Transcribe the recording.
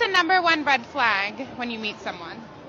the number one red flag when you meet someone?